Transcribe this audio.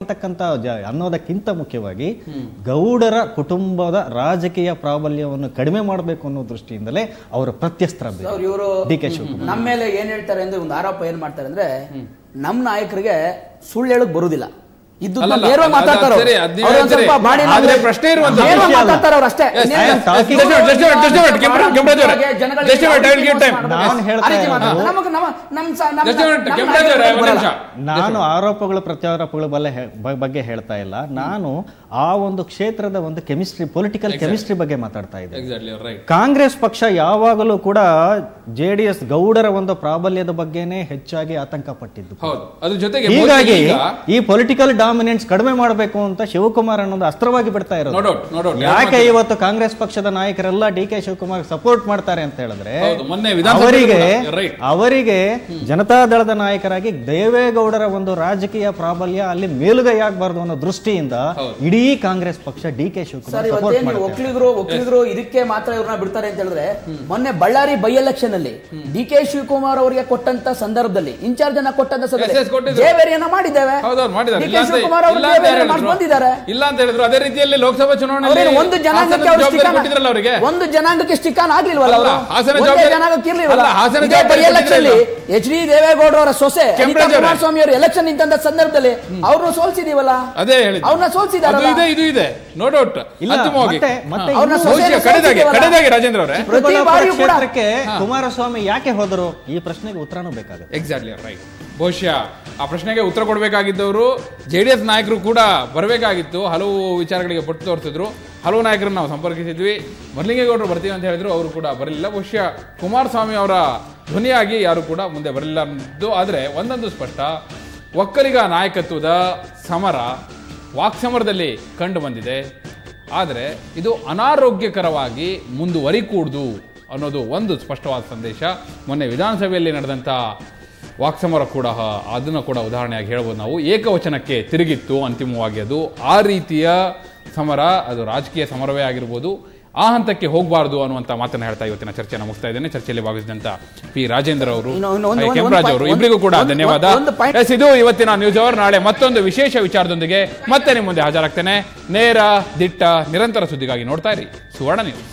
ಅಂತಕ್ಕಂಥ ಅನ್ನೋದಕ್ಕಿಂತ ಮುಖ್ಯವಾಗಿ ಗೌಡರ ಕುಟುಂಬದ ರಾಜಕೀಯ ಪ್ರಾಬಲ್ಯವನ್ನು ಕಡಿಮೆ ಮಾಡಬೇಕು ಅನ್ನೋ ದೃಷ್ಟಿಯಿಂದಲೇ ಅವರ ಪ್ರತ್ಯಸ್ತ್ರ ಇವರು ಡಿ ಕೆ ಶಿವಕುಮಾರ್. ನಮ್ಮ ಮೇಲೆ ಏನ್ ಹೇಳ್ತಾರೆ ಅಂದ್ರೆ ಒಂದು ಆರೋಪ ಏನ್ ಮಾಡ್ತಾರೆ ಅಂದ್ರೆ ನಮ್ಮ ನಾಯಕರಿಗೆ ಸುಳ್ಳು ಹೇಳಕ್ ಬರುದಿಲ್ಲ. ಪ್ರಶ್ನೆ. ನಾನು ಆರೋಪಗಳು ಪ್ರತ್ಯಾರೋಪಗಳ ಬಲ್ಲ ಬಗ್ಗೆ ಹೇಳ್ತಾ ಇಲ್ಲ. ನಾನು ಆ ಒಂದು ಕ್ಷೇತ್ರದ ಒಂದು ಕೆಮಿಸ್ಟ್ರಿ ಪೊಲಿಟಿಕಲ್ ಕೆಮಿಸ್ಟ್ರಿ ಬಗ್ಗೆ ಮಾತಾಡ್ತಾ ಇದ್ದೆ ಕಾಂಗ್ರೆಸ್ ಪಕ್ಷ ಯಾವಾಗಲೂ ಕೂಡ ಜೆ ಡಿ ಎಸ್ ಗೌಡರ ಒಂದು ಪ್ರಾಬಲ್ಯದ ಬಗ್ಗೆನೇ ಹೆಚ್ಚಾಗಿ ಆತಂಕ ಪಟ್ಟಿದ್ದು ಹೌದು ಅದ್ರ ಜೊತೆಗೆ ಹೀಗಾಗಿ ಈ ಪೊಲಿಟಿಕಲ್ ಡಾಮಿನೆನ್ಸ್ ಕಡಿಮೆ ಮಾಡಬೇಕು ಅಂತ ಶಿವಕುಮಾರ್ ಅನ್ನೋದು ಅಸ್ತ್ರವಾಗಿ ಬಿಡ್ತಾ ಇರೋದು. ಯಾಕೆ ಇವತ್ತು ಕಾಂಗ್ರೆಸ್ ಪಕ್ಷದ ನಾಯಕರೆಲ್ಲ ಡಿ ಕೆ ಶಿವಕುಮಾರ್ ಸಪೋರ್ಟ್ ಮಾಡ್ತಾರೆ ಅಂತ ಹೇಳಿದ್ರೆ ಹೌದು, ಮೊನ್ನೆ ವಿಧಾನಸಭೆಯಲ್ಲೂ ಅವರಿಗೆ. ಅವರಿಗೆ ಜನತಾದಳದ ನಾಯಕರಾಗಿ ದೇವೇಗೌಡರ ಒಂದು ರಾಜಕೀಯ ಪ್ರಾಬಲ್ಯ ಅಲ್ಲಿ ಮೇಲುಗೈ ಆಗಬಾರ್ದು ಅನ್ನೋ ದೃಷ್ಟಿಯಿಂದ ಇಡೀ ಕಾಂಗ್ರೆಸ್ ಪಕ್ಷ ಡಿ ಕೆ ಶಿವಕುಮಾರ್ ಸಪೋರ್ಟ್ ಒಕ್ಕಲಿಗರು ಒಕ್ಕಲಿಗರು ಇದಕ್ಕೆ ಮಾತ್ರ ಇವ್ರನ್ನ ಬಿಡ್ತಾರೆ ಅಂತ ಹೇಳಿದ್ರೆ ಮೊನ್ನೆ ಬಳ್ಳಾರಿ ಬೈ ಎಲೆಕ್ಷನ್ ಅಲ್ಲಿ ಡಿ ಕೆ ಶಿವಕುಮಾರ್ ಅವರಿಗೆ ಕೊಟ್ಟಂತ ಸಂದರ್ಭದಲ್ಲಿ ಇನ್ಚಾರ್ಜ್ ಅನ್ನ ಕೊಟ್ಟಂತ ಮಾಡಿದ್ದೇವೆ. ಇಲ್ಲ ಅಂತ ಹೇಳಿದ್ರು. ಬಂದಿದ್ದಾರೆ. ಇಲ್ಲ ಅಂತ ಹೇಳಿದ್ರು. ಅದೇ ರೀತಿಯಲ್ಲಿ ಲೋಕಸಭಾ ಚುನಾವಣೆಯಲ್ಲಿ ಅವರೇನು ಒಂದು ಜನಾಂಗಕ್ಕೆ ಅವರು ಕೊಟ್ಟಿದ್ರಲ್ಲ ಅವರಿಗೆ? ಒಂದು ಜನಾಂಗಕ್ಕೆ ಸ್ಟಿಕಾನ್ ಆಗ್ಲಿಲ್ವಲ್ಲ ಅವರು? ಹಾಸನ ಜವಾಬ್ದಾರಿ- ಜನಾಂಗಕ್ಕೆ ಇರ್ಲಿಲ್ವಲ್ಲ? ಅಲ್ಲ, Hassan election H D Deve Gowda ಅವರ ಸೊಸೆ. ಕುಮಾರಸ್ವಾಮಿ ಅವರು. ಎಲೆಕ್ಷನ್ ನಿಂತ ಸಂದರ್ಭದಲ್ಲಿ ಅವ್ರನ್ನ ಸೋಲ್ಸಿದೀವಲ್ಲ? ಅದೇ ಹೇಳಿ ಅವ್ರನ್ನ ಸೋಲ್ಸಿದಾರಲ್ಲ? ಇದೆ ಇದು ಇದೆ. ನೋ ಡೌಟ್ ಕಡೆದಾಗಿ ಕಡೆದಾಗಿ ರಾಜೇಂದ್ರ ಅವರೇ. ಪ್ರತಿ ಬಾರಿಯೂ ಕೂಡ ಕ್ಷೇತ್ರಕ್ಕೆ ಕುಮಾರಸ್ವಾಮಿ ಯಾಕೆ ಹೋದರು? ಈ ಪ್ರಶ್ನೆಗೆ ಉತ್ತರನೂ ಬೇಕಾಗುತ್ತೆ. ಎಕ್ಸಾಕ್ಟ್ಲಿ ರೈಟ್ ಬಹುಶಃ ಆ ಪ್ರಶ್ನೆಗೆ ಉತ್ತರ ಕೊಡಬೇಕಾಗಿದ್ದವರು ಜೆ ಡಿ ಎಸ್ ನಾಯಕರು ಕೂಡ ಬರಬೇಕಾಗಿತ್ತು. ಹಲವು ವಿಚಾರಗಳಿಗೆ ಪಟ್ಟು ತೋರಿಸಿದ್ರು. ಹಲವು ನಾಯಕರನ್ನು ನಾವು ಸಂಪರ್ಕಿಸಿದ್ವಿ. ಮರ್ಲಿಂಗೇಗೌಡರು ಬರ್ತೀವಿ ಅಂತ ಹೇಳಿದ್ರು, ಅವರು ಕೂಡ ಬರಲಿಲ್ಲ. ಬಹುಶಃ ಕುಮಾರಸ್ವಾಮಿ ಅವರ ಧ್ವನಿಯಾಗಿ ಯಾರು ಕೂಡ ಮುಂದೆ ಬರಲಿಲ್ಲ ಅನ್ನೋದು. ಆದರೆ ಒಂದೊಂದು ಸ್ಪಷ್ಟ. ಒಕ್ಕಲಿಗ ನಾಯಕತ್ವದ ಸಮರ ವಾಕ್ಸಮರದಲ್ಲಿ ಕಂಡು ಬಂದಿದೆ. ಆದರೆ ಇದು ಅನಾರೋಗ್ಯಕರವಾಗಿ ಮುಂದುವರಿಕೂಡ್ದು ಅನ್ನೋದು ಒಂದು ಸ್ಪಷ್ಟವಾದ ಸಂದೇಶ. ಮೊನ್ನೆ ವಿಧಾನಸಭೆಯಲ್ಲಿ ನಡೆದಂಥ ವಾಕ್ಸಮರ ಕೂಡ ಅದನ್ನು ಕೂಡ ಉದಾಹರಣೆಯಾಗಿ ಹೇಳ್ಬೋದು ನಾವು. ಏಕವಚನಕ್ಕೆ ತಿರುಗಿತ್ತು ಅಂತಿಮವಾಗಿ ಅದು. ಆ ರೀತಿಯ ಸಮರ ಅದು ರಾಜಕೀಯ ಸಮರವೇ ಆಗಿರ್ಬೋದು. ಆ ಹಂತಕ್ಕೆ ಹೋಗಬಾರ್ದು ಅನ್ನುವಂಥ ಮಾತನ್ನ ಹೇಳ್ತಾ ಇವತ್ತಿನ ಚರ್ಚೆಯನ್ನು ಮುಗಿಸ್ತಾ ಇದ್ದೇನೆ. ಚರ್ಚೆಯಲ್ಲಿ ಭಾಗವಹಿಸಿದಂತ ಪಿ ರಾಜೇಂದ್ರ ಅವರು ಕೆಂಪರಾಜ್ ಅವರು ಇಬ್ಬರಿಗೂ ಕೂಡ ಧನ್ಯವಾದ. ಎಸ್ ಇದು ಇವತ್ತಿನ ನ್ಯೂಸ್ ಅವರ್ ನಾಳೆ ಮತ್ತೊಂದು ವಿಶೇಷ ವಿಚಾರದೊಂದಿಗೆ ಮತ್ತೆ ನಿಮ್ಮ ಮುಂದೆ ಹಾಜರಾಗ್ತೇನೆ. ನೇರ ದಿಟ್ಟ ನಿರಂತರ ಸುದ್ದಿಗಾಗಿ ನೋಡ್ತಾ ಇರಿ. ಸುವರ್ಣ ನ್ಯೂಸ್